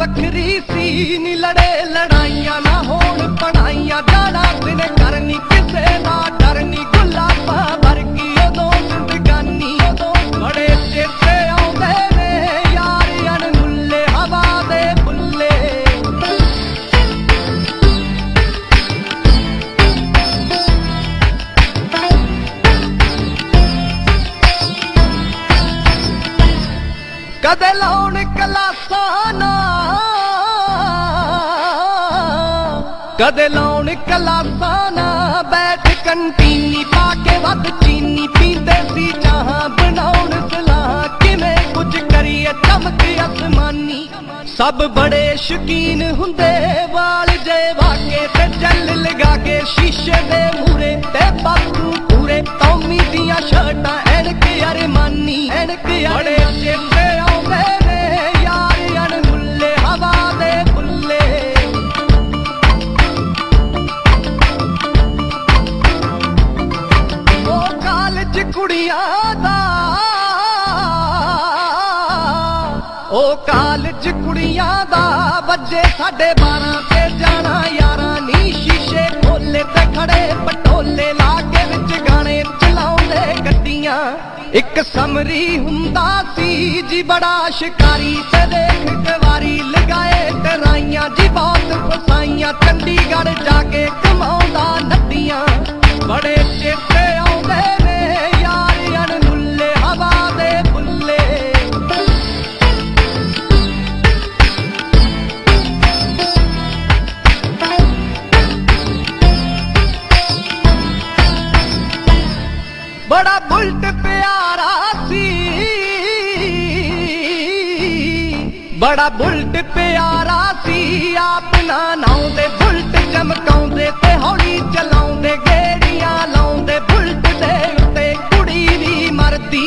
ਵੱਖਰੀ ਸੀ ਨੀ ਲੜੇ ਲੜਾਈਆਂ ਨਾ ਹੋਣ ਪੜਾਈਆਂ ਜਾਣਾ ਦਿਨ ਕਰਨੀ ਕਿਸੇ ਦਾ ਡਰ ਨੀ। ਗੁਲਾਬਾਂ ਵਰਗੀ ਉਦੋਂ ਜ਼ਿੰਦਗਾਨੀ ਉਦੋਂ ਬੜੇ ਚੇਤੇ ਆਉਂਦੇ ਨੇ। ਯਾਰ ਅਣਮੁੱਲੇ ਹਵਾ ਦੇ ਬੁੱਲੇ ਕਦੇ ਲਾਉਣ ਕਲਾਸਾਂ ਨਾ ਕਦੇ ਲਾਉਣ ਕਲਾਸਾਂ ਨਾ ਬੈਠ ਕੰਟੀਨੀ ਪਾ ਕੇ ਵੱਧ ਚੀਨੀ ਪੀਂਦੇ ਸੀ ਚਾਹਾਂ ਬਣਾਉਣ ਸਲਾਹ। ਕਿਵੇਂ ਕੁਝ ਕਰੀਏ ਚਮਕ ਅਸਮਾਨੀ। ਸਭ ਬੜੇ ਸ਼ਕੀਨ ਹੁੰਦੇ ਵਾਲ ਜੇ ਵਾਕੇ ਤੇ ਜਲ ਲਗਾ ਕੇ ਸ਼ੀਸ਼ੇ ਦੇ ਮੂਰੇ ਤੇ ਬਾਪੂ ਪੂਰੇ ਟੌਮੀ ਦੀਆਂ ਸ਼ਰਟਾਂ। ਐਨਕ ਅਰਮਾਨੀ, ਐਨਕ ਬੜੇ ਦਾ। ਉਹ ਕਾਲਜ ਕੁੜੀਆਂ ਦਾ ਵੱਜੇ ਸਾਡੇ 12 ਤੇ ਜਾਣਾ, ਯਾਰਾਂ ਨੀ ਸ਼ੀਸ਼ੇ ਖੋਲੇ ਤੇ ਖੜੇ ਪਟੋਲੇ ਲਾ ਕੇ ਵਿੱਚ ਗਾਣੇ ਚਲਾਉਂਦੇ ਗੱਡੀਆਂ। ਇੱਕ ਸਮਰੀ ਹੁੰਦਾ ਸੀ ਜੀ ਬੜਾ ਸ਼ਿਕਾਰੀ, ਤੇ ਦੇਖ ਕਵਾਰੀ ਲਗਾਏ ਟਰਾਈਆਂ ਜੀ ਬਹੁਤ ਫਸਾਈਆਂ, ਚੰਡੀਗੜ੍ਹ ਜਾ ਕੇ ਕਮਾਉਂਦਾ ਨੱਡੀਆਂ ਬੜੇ ਚੇਤੇ ਬੜਾ ਬੁਲਟ ਪਿਆਰਾ ਸੀ। ਬੜਾ ਬੁਲਟ ਪਿਆਰਾ ਸੀ। ਆਪਣਾ ਨਾਉਂਦੇ, ਬੁਲਟ ਚਮਕਾਉਂਦੇ ਤੇ ਹੌਲੀ ਚਲਾਉਂਦੇ, ਗੇੜੀਆਂ ਲਾਉਂਦੇ, ਬੁਲਟ ਦੇ ਉੱਤੇ ਕੁੜੀ ਵੀ ਮਰਦੀ।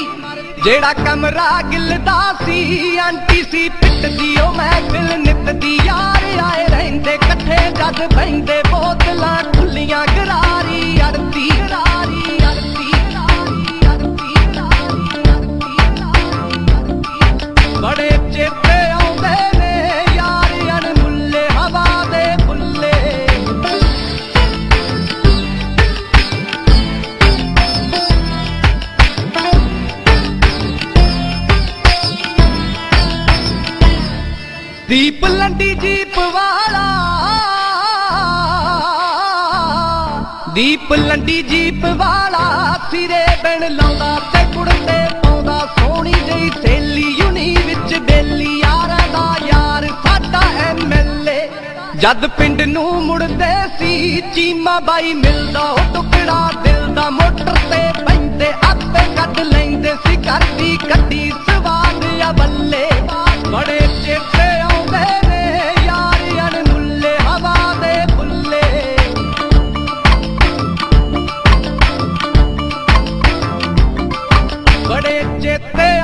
ਜਿਹੜਾ ਕਮਰਾ ਗਿਲਦਾ ਸੀ, ਆਂਟੀ ਸੀ ਪਿੱਟਦੀ, ਉਹ ਮਹਿਫਿਲ ਨਿੱਤ ਦੀ ਯਾਰ ਆਏ ਰਹਿੰਦੇ, ਇਕੱਠੇ ਜਦ ਬੈਂਦੇ ਬੋਤਲਾਂ ਖੁੱਲੀਆਂ, ਗਰਾਰੀ ਅੜਦੀ। ਦੀਪ ਲੰਡੀ ਜੀਪ ਵਾਲਾ। ਦੀਪ ਲੰਡੀ ਜੀਪ ਵਾਲਾ ਸਿਰੇ ਬਣ ਲਾਉਂਦਾ ਤੇ ਕੁੜਤੇ ਪਾਉਂਦਾ, ਸੋਹਣੀ ਜਿਹੀ ਸੇਲੀ ਯੂਨੀ ਵਿੱਚ ਬੇਲੀ, ਯਾਰਾਂ ਦਾ ਯਾਰ ਸਾਡਾ ਐਮਐਲਏ ਜਦ ਪਿੰਡ ਨੂੰ ਮੁੜਦੇ ਸੀ, ਚੀਮਾ ਬਾਈ ਮਿਲਦਾ, ਉਹ ਟੁਕੜਾ ਦਿਲ ਦਾ ਮੋਟਰ ਤੇ ਪੈਂਦੇ, ਆਪੇ ਕੱਢ ਲੈਂਦੇ ਸੀ, ਕਰਦੀ ਕੱਢੀ ਸਵਾਦ ਆ ਬੱਲੇ। ਬੜੇ ਚੇਤੇ ਆਉਂਦੇ